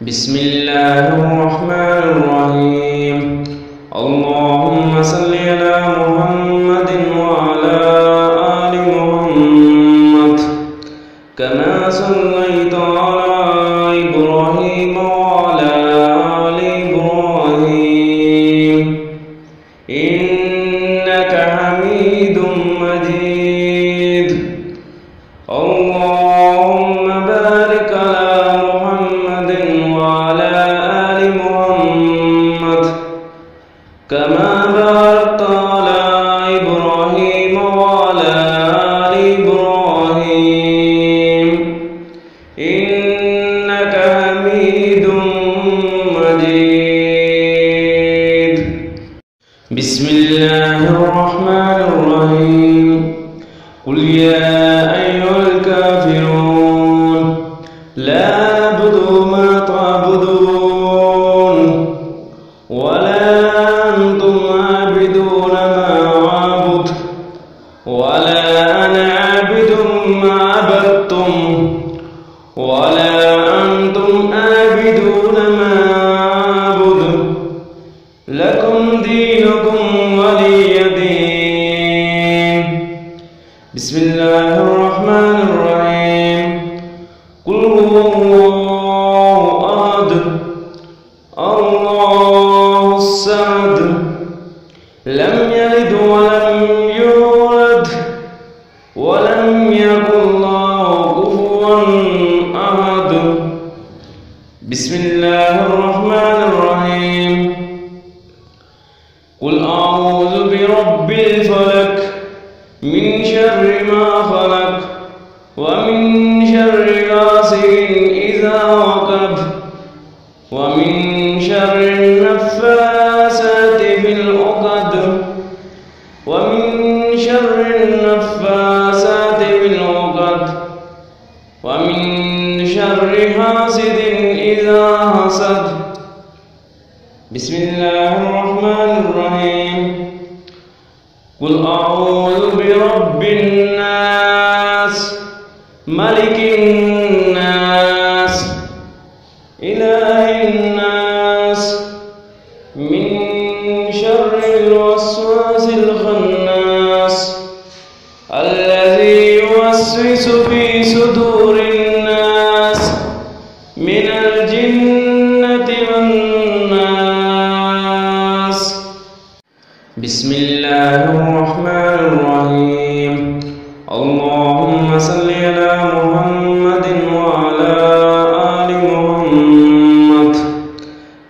بسم الله الرحمن الرحيم. اللهم صل على محمد وعلى آل محمد. كما صليت على إبراهيم وعلى آل إبراهيم. إنك حميد مجيد. بسم الله الرحمن الرحيم. قل يا الرحمن الرحيم. قل هو الله أحد. الله الصمد لم يلد ولم يولد ولم يكن له كفوا أحد. بسم الله الرحمن إذا وقب ومن شر النفاسات في ومن شر النفاسات في ومن شر حاسد إذا حسد. بسم الله الرحمن الرحيم. قل أعوذ برب الناس إله الناس من شر الوسواس الخناس الذي يوسوس في صدور الناس من الجنة والناس. بسم الله الرحمن الرحيم. اللهم صل على محمد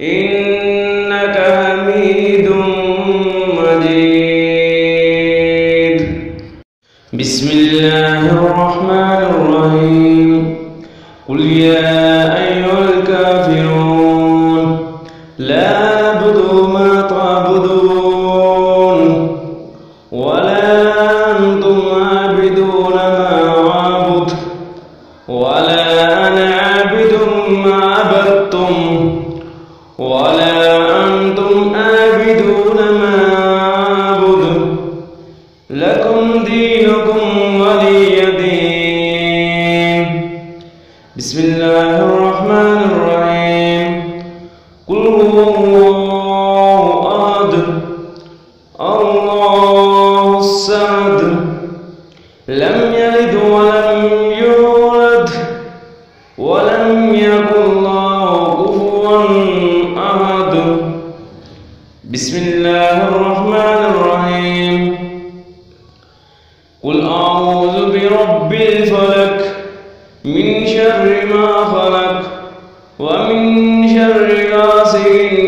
إنك حميد مجيد. بسم الله الرحمن الرحيم. قل يا أيها بسم الله الرحمن الرحيم. قل أعوذ برب الفلك من شر ما خلق ومن شر غاسق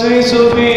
الذي يوسوس في